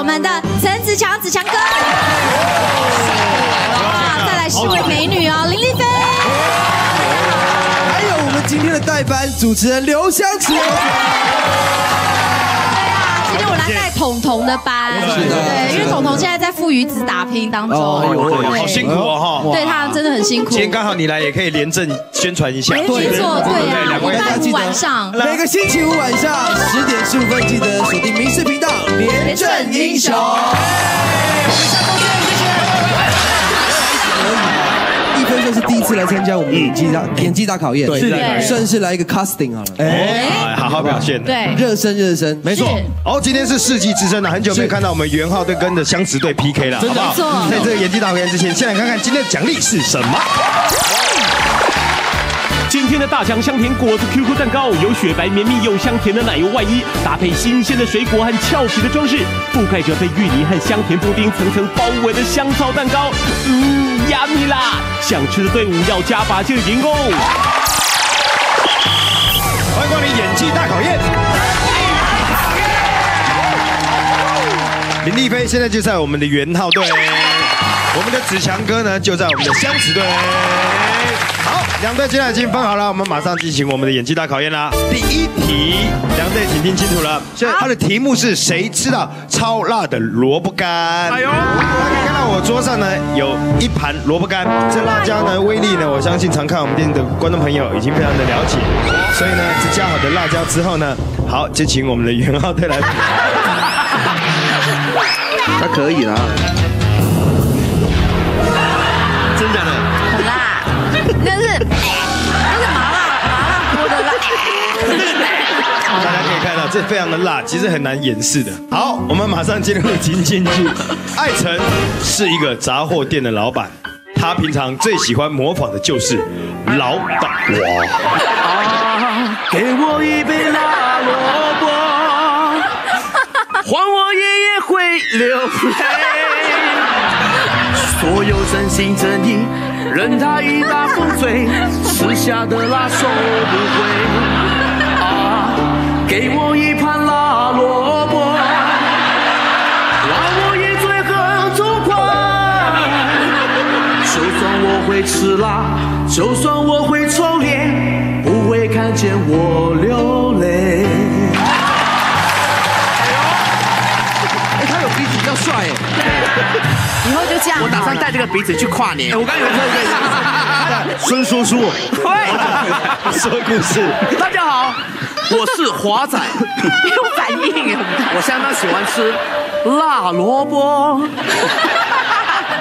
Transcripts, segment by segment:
是我们的陈子强子强哥。哇，再来是位美女哦，林丽菲。还有我们今天的代班主持人刘湘琪。今天我来带彤彤的班，对，因为彤彤现在在父与子打拼当中，哦，好辛苦哦哈。对他真的很辛苦。今天刚好你来，也可以廉政宣传一下。没错，对呀，两位礼拜五晚上，每个星期五晚上十点十五分，记得锁定民视是第一次来参加我们演技大演技大考验，对对算是来一个 casting 好了，哎，好好表现。对，热身热身，没错。哦，今天是世纪之争了，很久没有看到我们元浩队跟着相持队 PK 了，好不好？在这个演技大考验之前，先来看看今天的奖励是什么。今天的大奖香甜果子 QQ 蛋糕，有雪白绵密又香甜的奶油外衣，搭配新鲜的水果和俏皮的装饰，覆盖着被芋泥和香甜布丁层层包围的香草蛋糕。嗯，呀米啦！想吃的队伍要加把劲赢哦！欢迎光临演技大考验。林丽飞现在就在我们的元浩队，我们的子强哥呢就在我们的相持队。好，两队现在已经分好了，我们马上进行我们的演技大考验啦。第一题，两队请听清楚了，现在它的题目是谁吃到超辣的萝卜干？哎呦，大家看到我桌上呢有一盘萝卜干，这辣椒呢威力呢，我相信常看我们电影的观众朋友已经非常的了解，所以呢，这加好的辣椒之后呢，好就请我们的元浩队来。他可以啦，这非常的辣，其实很难掩饰的。好，我们马上进入情境剧。艾辰是一个杂货店的老板，他平常最喜欢模仿的就是老大哇。啊，给我一杯辣萝卜，换我爷爷会流泪。所有真心真意，任他一打风吹，吃下的辣收不回。啊，给我一盘辣萝卜，让我一醉很痛快。就算我会吃辣，就算我会臭脸，不会看见我流泪。较帅哎，以后就这样。我打算带这个鼻子去跨年。我刚以为可以孙叔叔对，说故事，大家好，我是华仔，有反应啊！我相当喜欢吃辣萝卜，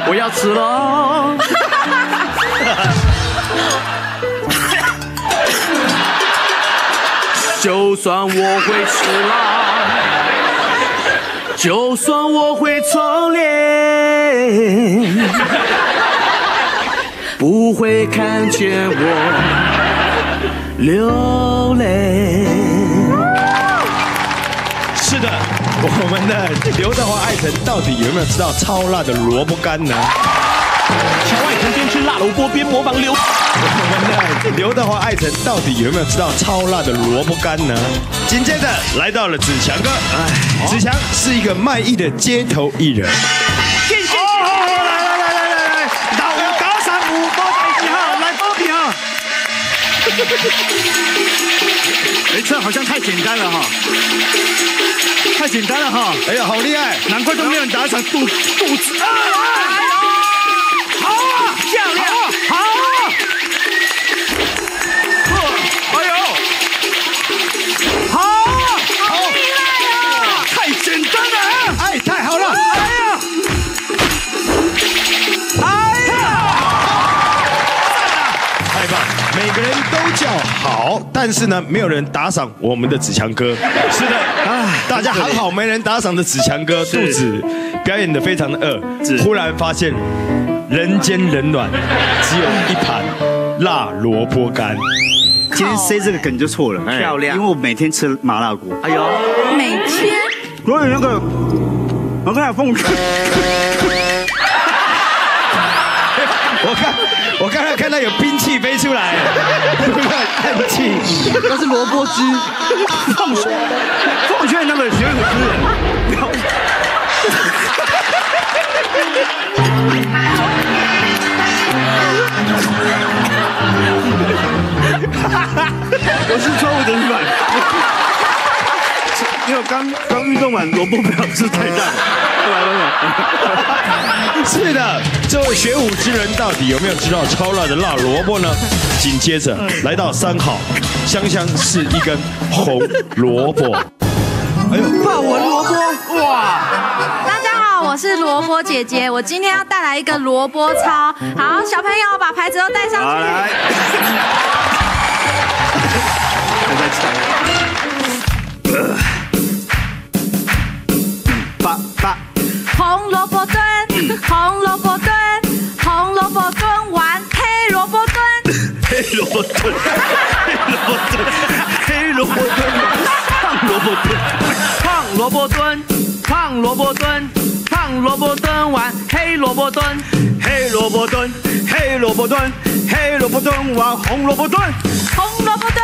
我要吃了。就算我会吃辣，就算我会臭脸，不会看见我流泪。是的，我们的刘德华艾辰到底有没有吃到超辣的萝卜干呢？乔艾辰边吃辣萝卜边模仿刘。刘德华艾辰到底有没有吃到超辣的萝卜干呢？紧接着来到了子强哥，哎，子强是一个卖艺的街头艺人。来来来来来来，打打赏五波比哈，来波比哈。哎，这好像太简单了哈，太简单了哈，哎呀，好厉害！难怪都没有人打赏肚肚子啊！好啊，漂亮，好。啊！哎呦，好，好。厉害啊！太简单了啊！哎，太好。了！哎呀，哎呀！太棒！每个人都叫好，但是呢，没有人打赏我们的子强哥。是的，啊，大家喊好，没人打赏的子强哥，肚子表演的非常的饿，忽然发现人间冷暖，只有一盘辣萝卜干。今天塞这个梗就错了，漂亮因为我每天吃麻辣锅。哎呦，每天所以那个，我跟你凤我看，我刚才看到有兵器飞出来，暗器。那是萝卜汁，奉奉劝那个学武之人，是错误的是吧？因为我刚刚运动完，萝卜不要吃太大。是的，这位学武之人到底有没有吃到超辣的辣萝卜呢？紧接着来到三号，香香是一根红萝卜。哎呦，霸王萝卜，哇！大家好，我是萝卜姐姐，我今天要带来一个萝卜操。好，小朋友把牌子都带上去。八八红萝卜炖，红萝卜炖，红萝卜炖完黑萝卜炖。黑萝卜炖，黑萝卜炖，黑萝卜炖，胖萝卜炖，胖萝卜炖，胖萝卜炖，胖萝卜炖完黑萝卜炖，黑萝卜炖，黑萝卜炖，黑萝卜炖完红萝卜炖，红萝卜炖，红萝卜炖，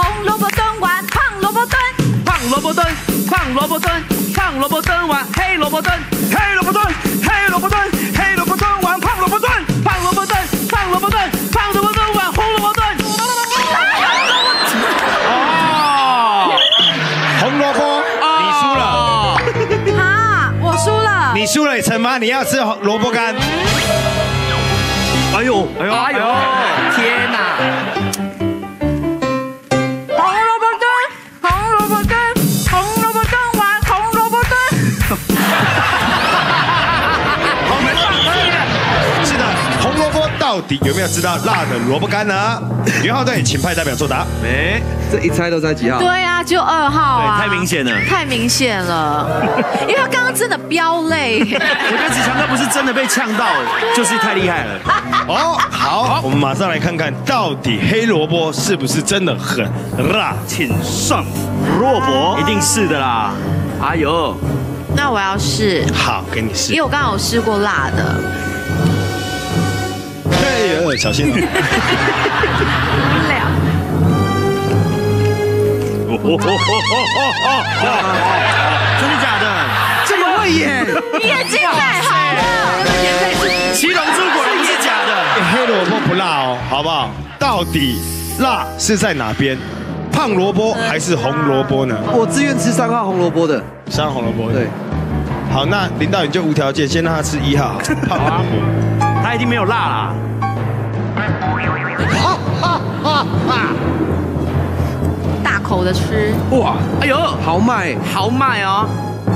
红萝卜炖完胖萝卜炖。胖萝卜炖，胖萝卜炖，胖萝卜炖完黑萝卜炖，黑萝卜炖，黑萝卜炖，黑萝卜炖完胖萝卜炖，胖萝卜炖，胖萝卜炖，胖萝卜炖完红萝卜炖。啊，红萝卜，你输了，啊，我输了。你输了，陈妈，你要吃萝卜干。哎呦，哎呦，哎呦，天哪！到底有没有吃到辣的萝卜干呢？元浩队，请派代表作答。哎，这一猜都猜几号？对啊，就二号啊，太明显了太明显了，因为他刚刚真的飙泪。我觉得子强哥不是真的被呛到，就是太厉害了。哦，好，我们马上来看看，到底黑萝卜是不是真的很辣？请上萝卜，一定是的啦。哎呦，那我要试，好，给你试因为。我刚刚有试过辣的。小心。哦。两，真的假的？这么会演，你眼睛太好了。七龙珠果然不是假的。黑萝卜不辣哦，好不好？到底辣是在哪边？胖萝卜还是红萝卜呢？我自愿吃三号红萝卜的。上红萝卜。对，，好，那领导你就无条件先让他吃一号胖萝卜。他一定没有辣啦。大口的吃，哇，哎呦，豪迈，豪迈哦！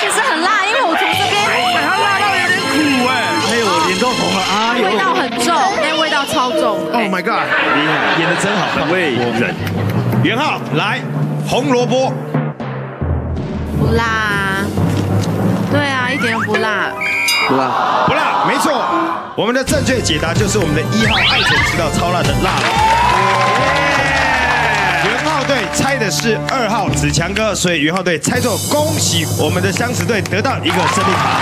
其实很辣，因为我从这边哎，他辣到有点苦哎。哎呦，我脸都红了。哎味道很重，那味道超重。，Oh my god，厉害，演的真好，很会忍。元浩来，红萝卜不辣，对啊，一点都不辣。对吧？不辣，没错。我们的正确解答就是我们的一号爱犬知道超辣的辣了。元浩队猜的是二号子强哥，所以元浩队猜错，恭喜我们的相持队得到一个胜利卡。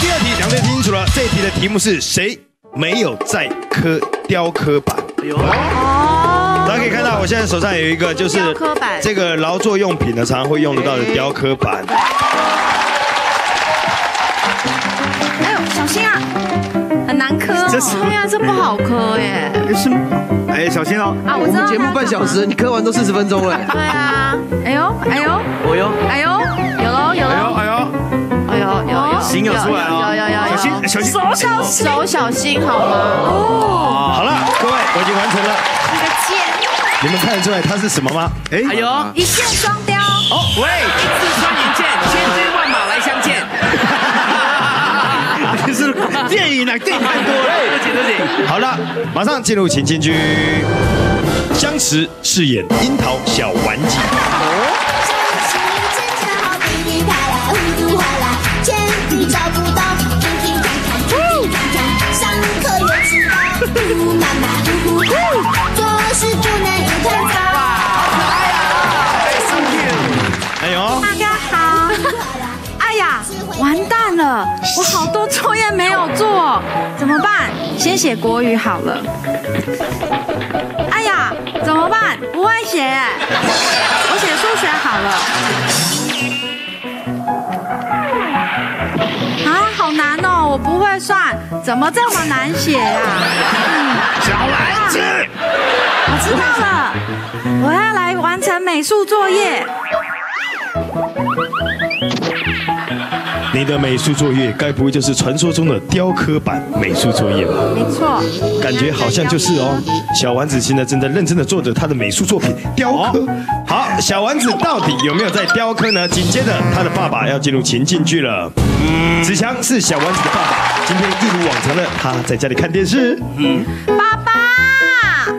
第二题，两队听清楚了，这一题的题目是谁没有在刻雕刻板？可以看到，我现在手上有一个就是雕刻板这个劳作用品呢，常常会用得到的雕刻板。哎呦，小心啊，很难磕哦。这是对呀，这不好磕耶。是吗，哎，小心哦。啊，我我知道们节目半小时，你磕完都四十分钟了。对啊，哎呦，哎呦，哎呦，哎呦，有喽，有哎呦，喽，哎呦，哎呦，有有，心有出来哦有有有有，小心小心手小心，手小心好吗？哦，好了，各位，我已经完成了。一个剑，你们看得出来它是什么吗？哎哎呦，一箭双雕。哦，喂，四川一箭，千军万马来相见。你是电影啊，电影太多了。对不起，对不起。好了，马上进入情境剧。相持饰演樱桃小丸子，先写国语好了。哎呀，怎么办？不会写，我写数学好了。啊，好难哦我不会算，怎么这么难写啊？小丸子，我知道了，我要来完成美术作业。你的美术作业该不会就是传说中的雕刻版美术作业吧？没错，感觉好像就是哦。小丸子现在正在认真的做着他的美术作品雕刻。好，小丸子到底有没有在雕刻呢？紧接着他的爸爸要进入情境剧了。子强是小丸子的爸爸，今天一如往常的他在家里看电视。嗯爸爸，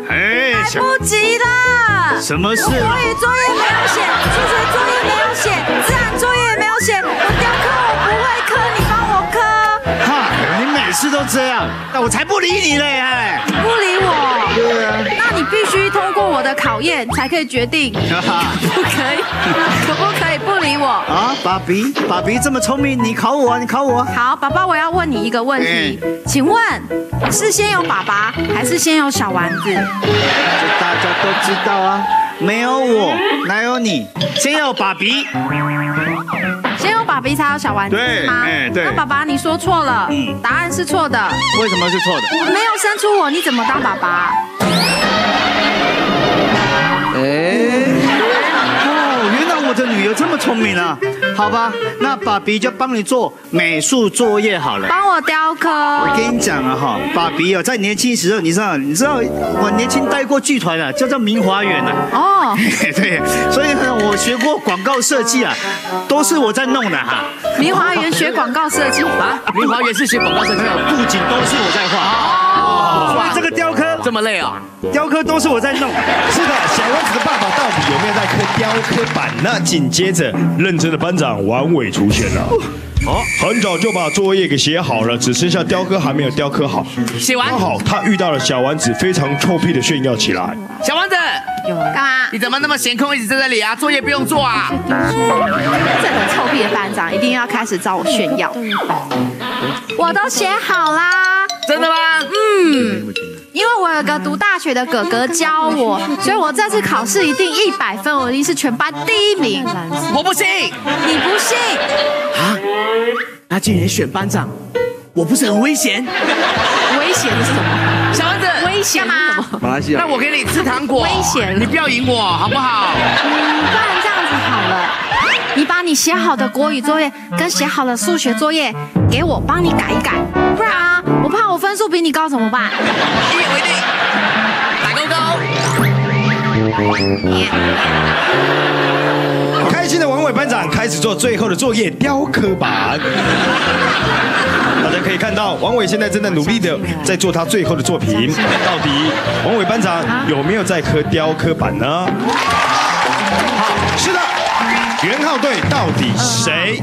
哎，来不及了。什么事国语作业没有写，数学作业没有写，自然作业也没有写，不会刻，你帮我磕。哈，你每次都这样，那我才不理你嘞！哎，不理我。对啊。那你必须通过我的考验，才可以决定 不可以，可不可以不理我？啊，爸比，爸比这么聪明，你考我，你考我。好，爸爸，我要问你一个问题，请问是先有爸爸还是先有小丸子？这大家都知道啊，没有我，哪有你？先有爸比，比才有小丸子是吗？哎对那爸爸你说错了，答案是错的。为什么是错的？我没有生出我，你怎么当爸爸？这么聪明啊！好吧，那爸比就帮你做美术作业好了。帮我雕刻。我跟你讲啊哈，爸比哦，在年轻时候，你知道，你知道我年轻带过剧团啊，叫做明华园啊。哦，对，所以呢，我学过广告设计啊，都是我在弄的哈。明华园学广告设计啊，明华园是学广告设计的，布景都是我在画，所以这个雕刻这么累啊？雕刻都是我在弄。是的，小丸子的爸爸到底有没有在刻雕刻板呢？紧接着，认真的班长王伟出现了。哦，很早就把作业给写好了，只剩下雕刻还没有雕刻好。写完刚好他遇到了小丸子，非常臭屁的炫耀起来。小丸子，干嘛？你怎么那么闲空，一直在这里啊？作业不用做啊？这个臭屁的班长一定要开始找我炫耀。我都写好啦，真的吗？因为我有个读大学的哥哥教我，所以我这次考试一定一百分，我一定是全班第一名。我不信。你不信啊？那既然选班长，我不是很危险？危险是什么？小丸子，危险干嘛？马来西亚那我给你吃糖果。危险你不要赢我好不好？嗯，不然这样子好了，你把你写好的国语作业跟写好的数学作业给我，帮你改一改。不然啊，我怕我分数比你高怎么办？一言为定，打勾勾。开心的王伟班长开始做最后的作业雕刻板。大家可以看到，王伟现在正在努力的在做他最后的作品。到底王伟班长有没有在刻雕刻板呢？好，是的，元浩队到底谁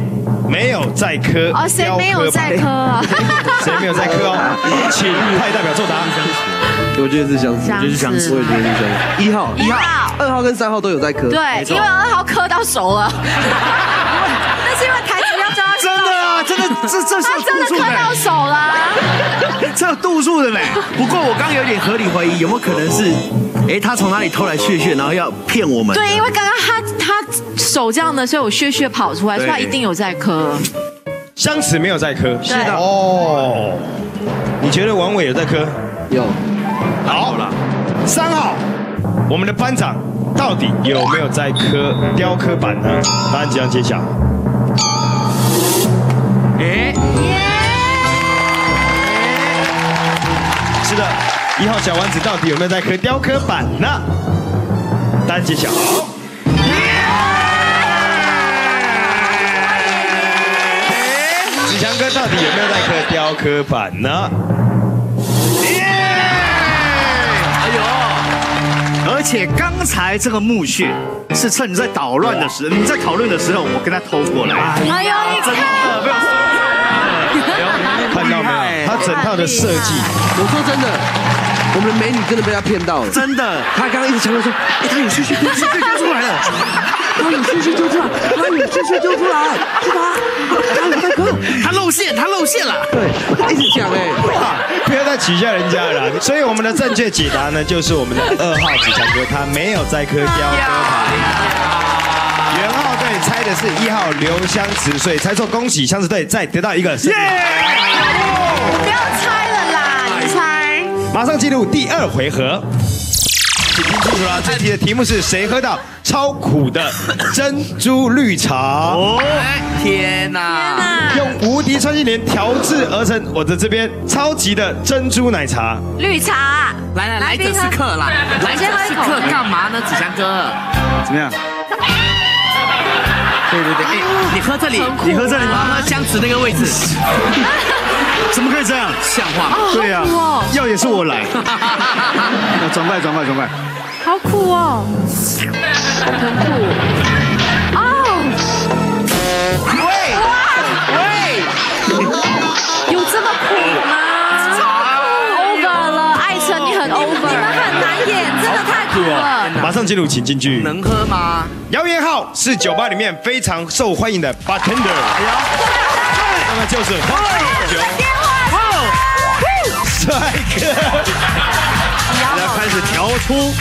没有在磕？哦，谁没有在磕？啊？谁没有在磕哦？请派代表作答。我觉得是相似，我觉得是相似我也觉得是相似。一号、一号二号跟三号都有在磕。对，因为二号磕到手了，那是因为台词要教他真的啊，真的，这这是他有度数真的磕到，手了。这有度数的嘞。不过我刚刚有点合理怀疑，有没有可能是，哎，他从哪里偷来血血，然后要骗我们？对，因为刚刚他他手这样的，所以有血血跑出来，所以他一定有在磕。相持没有在磕，是的哦。你觉得王伟有在磕？有。好了，三号，我们的班长到底有没有在磕雕刻板呢？答案即将揭晓。哎，是的，一号小丸子到底有没有在磕雕刻板呢？答案揭晓。强哥到底有没有那颗雕刻板呢？哎呦！而且刚才这个墓穴是趁你在捣乱的时候，你在讨论的时候，我跟他偷过来。哎呦，你真看，的，不要说看到没有？他整套的设计，我说真的，我们的美女真的被他骗到了。真的，他刚刚一直强调说，哎，他有血血丢出来，丢出来了。他有血血丢出来，他有血血丢出来，是吧？他有在磕。他露馅，他露馅了。对，一直讲哎，不要再取笑人家了。所以我们的正确解答呢，就是我们的二号子强哥，他没有在刻雕刻板。元浩队猜的是一号刘香慈，所以猜错，恭喜香慈队再得到一个胜利。不要猜了啦，你猜。马上进入第二回合，请听清楚了，这题的题目是谁喝到超苦的珍珠绿茶？哦，天哪！那用无敌穿心莲调制而成，我的这边超级的珍珠奶茶。绿茶，来来来者宾是客啦，来这是客干嘛呢？子祥哥，怎么样？对对对，哎，你喝这里，你喝这里？我要喝香池那个位置，怎么可以这样？像话吗？对呀好苦哦，要也是我来。那转过来，转过来，转过来。好苦哦，很苦。哦，喂喂，有这么苦吗？over 了，艾辰你很 over，你们很难演，真的太苦了。马上进入，请进剧。能喝吗？姚元浩是酒吧里面非常受欢迎的 bartender，那么就是花酒帅哥。来开始调出，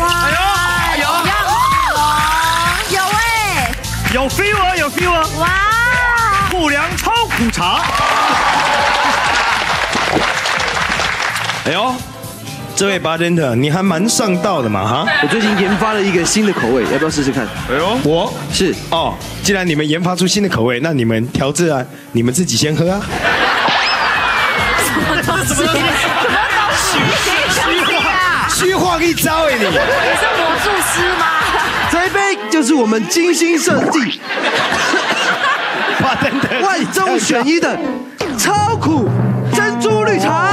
哇，有样子哦，有哎，有 feel 啊，有 feel 啊！哇，不良超苦茶，哎呦，这位 bartender 你还蛮上道的嘛哈。我最近研发了一个新的口味，要不要试试看？哎呦，我是哦，既然你们研发出新的口味，那你们调制啊，你们自己先喝啊。什么东西？什么东西晃一招哎你。你是魔术师吗？这一杯就是我们精心设计、bartender 万中选一的超苦珍珠绿茶。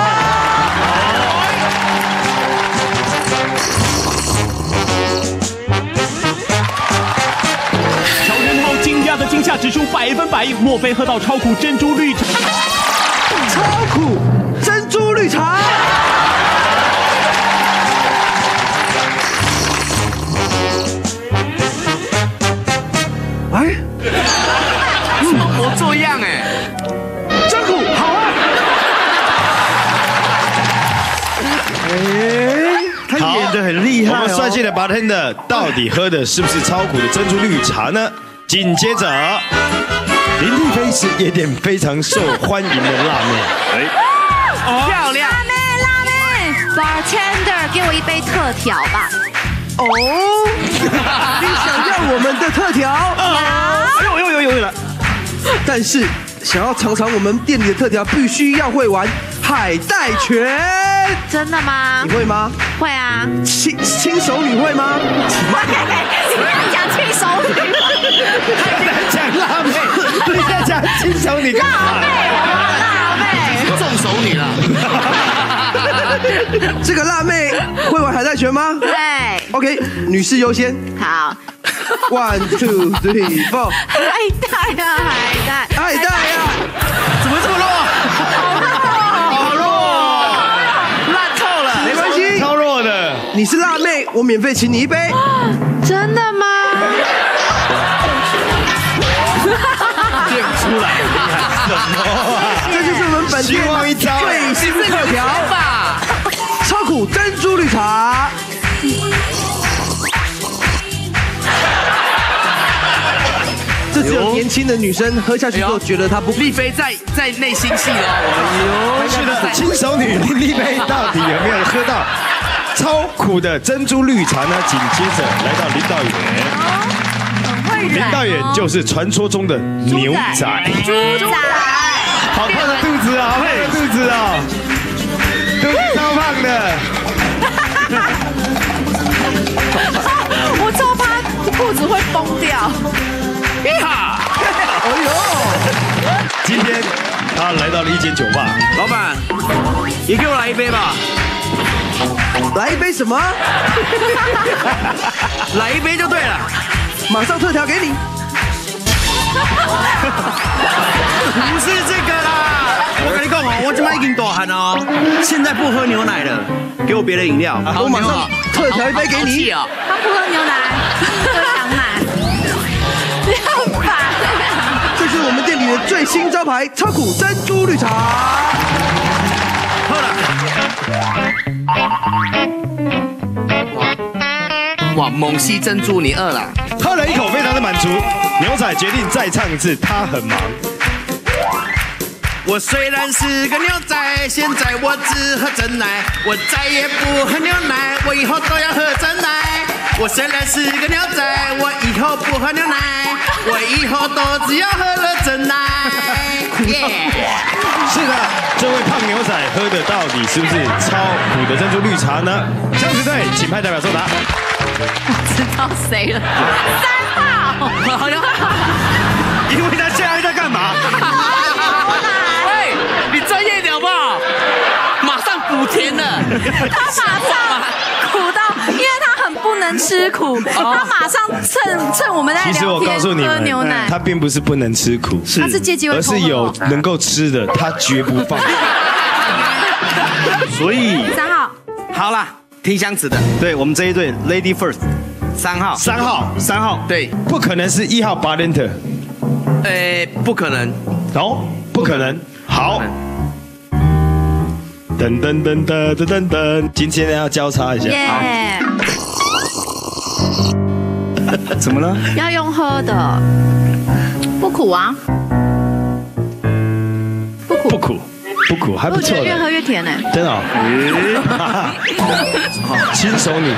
乔元浩惊讶的惊吓指数百分百，莫非喝到超苦珍珠绿茶？到底喝的是不是超苦的珍珠绿茶呢？紧接着，林丽菲是夜店非常受欢迎的辣妹。哎漂亮。辣妹，辣妹，bartender，给我一杯特调吧。哦，你想要我们的特调？哎呦呦呦呦呦！但是想要尝尝我们店里的特调，必须要会玩海带拳。真的吗你？会吗？会啊。亲亲手女会吗？喂，你不要讲亲手女，讲辣妹，你在讲亲手你干辣？妹，我辣妹。重手女了，这个辣妹会玩海带拳吗对，？OK，女士优先。好。One two three four，海带啊，海带，海带呀！你是辣妹，我免费请你一杯。真的吗？练不出来，什么啊？这就是我们本店希望一招最新特调吧，超苦珍珠绿茶。这只有年轻的女生喝下去之后觉得它不丽菲在在内心戏了。是的，亲手女林丽菲到底有没有喝到超苦的珍珠绿茶呢？紧接着来到林导演，林忍导演就是传说中的牛仔，猪仔，好胖的肚子啊，好胖的肚子啊，肚子超胖的。我超怕裤子会崩掉。今天他来到了一间酒吧，老板，你给我来一杯吧，来一杯什么？来一杯就对了。马上特调给你。不是这个啦，我跟你讲哦，我今晚已经大汗哦，现在不喝牛奶了，给我别的饮料。我马上特调一杯给你。哦。他不喝牛奶，喝羊奶。你很烦。这是我们店里的最新招牌超苦珍珠绿茶。喝了。哇，猛吸珍珠你饿了。喝了一口，非常的满足。牛仔决定再唱一次，他很忙。我虽然是个牛仔，现在我只喝真奶，我再也不喝牛奶，我以后都要喝真奶。我虽然是个牛仔，我以后不喝牛奶，我以后都只要喝了真奶。耶！是的，这位胖牛仔喝的到底是不是超苦的珍珠绿茶呢？相子队，请派代表作答。我知道谁了？三号。好像，因为他现在在干嘛？喂，你专业一点好不好？马上补填了。他马上 苦到，因为他很不能吃苦，他马上趁趁我们在其实我告诉你们喝牛，奶。他。并不是不能吃苦，他是借机会而是有能够吃的，他绝不放。所以，三号，好啦，听箱子的，对我们这一队 Lady First 三号，三号，三号，对，不可能是一号 b a r e n t 呃，不可能。哦，不可能。好，噔噔噔噔噔噔噔，今天要交叉一下。耶！怎么了？要用喝的，不苦啊，不苦，不苦，不苦，还不错我觉得越喝，越甜呢。真的哦。亲手女，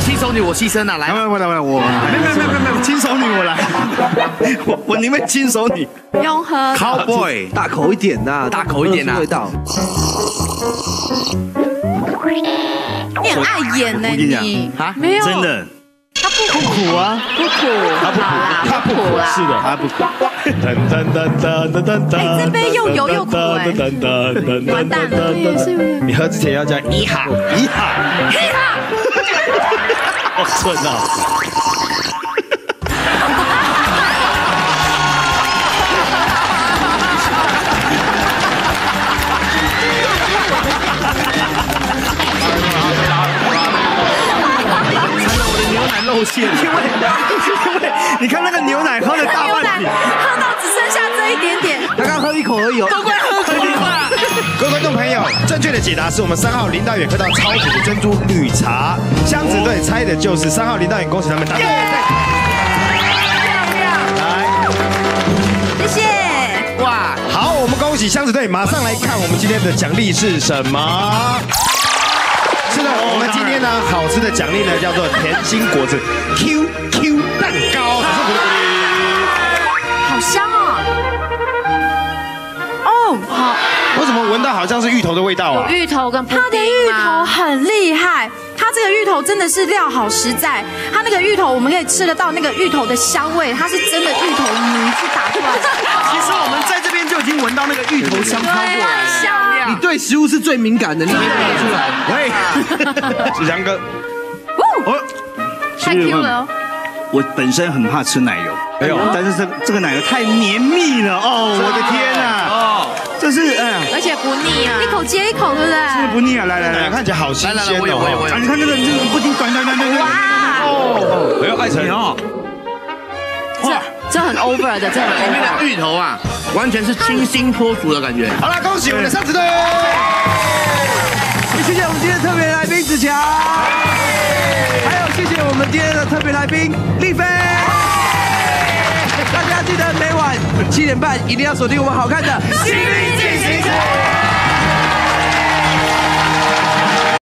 新手女我牺牲了，来来，，我来，我来，我没有没有没有没有，亲手女我来，我我宁愿亲手女，用喝的，Cowboy，大口一点呐，大口一点呐味道。你很爱演呢，你啊没有真，的，他不苦，啊，不苦，他不苦，他不苦，是的，他不苦，噔噔噔噔噔噔噔。哎这杯又油又苦哎。噔噔噔噔完蛋了。对是有点你喝之前要讲一哈。一哈，好蠢 啊！露馅，因为因为你看那个牛奶喝了大牛奶半瓶，喝到只剩下这一点点，他刚喝一口而已哦。都快喝口了吧？各位观众朋友，正确的解答是我们三号林道远喝到超苦的珍珠绿茶，箱子队猜的就是三号林道远，恭喜他们答对。来，谢谢。哇，好，我们恭喜箱子队，马上来看我们今天的奖励是什么。好吃的奖励呢叫做甜心果子 QQ 蛋糕。好香哦！哦，好，我怎么闻到好像是芋头的味道啊？芋头跟它的芋头很厉害，它这个芋头真的是料好实在，它那个芋头我们可以吃得到那个芋头的香味，它是真的芋头泥是打出来的。其实我们在这边就已经闻到那个芋头香飘过来你对食物是最敏感的，你可以闻得出来。喂，志强哥，哦，太 Q 了哦。我本身很怕吃奶油，哎呦但是这这个奶油太绵密了哦，我的天呐！哦，这是哎呀，而且不腻啊一！口接一口，对不这对？不腻啊！来来来，看起来好新鲜来来来，我也我也我哦。啊，你看这个这个不停短短短短短，哇，哎呦，爱晨你，哦，这这很 over 的，这很里面 over。的芋头啊，完全是清新脱俗的感觉。好了，恭喜我们的上子队。谢谢我们今天的特别来宾子乔，还有谢谢我们今天的特别来宾丽菲。大家记得每晚七点半一定要锁定我们好看的《心灵